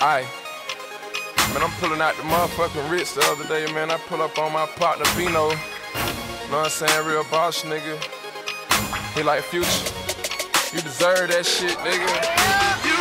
Aye. Man, I'm pulling out the motherfucking Ritz the other day, man. I pull up on my partner Bino. Know what I'm saying? Real boss nigga. He like future. You deserve that shit, nigga.